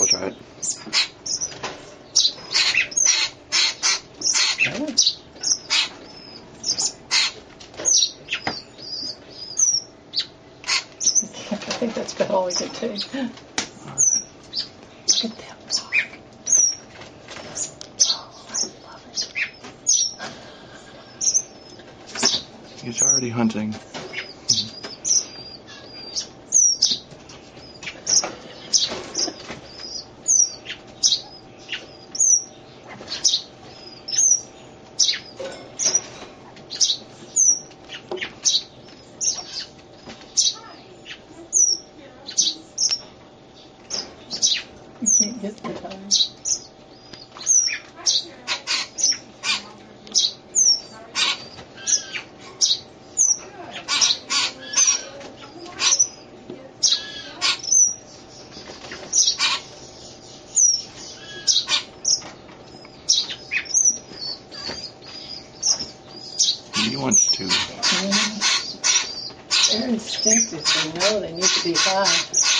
I'll try it. I think that's about all we. Look at that rock. Oh, I love it. He's already hunting. You can't get the time. He wants to. They're instinctive. They know they need to be high.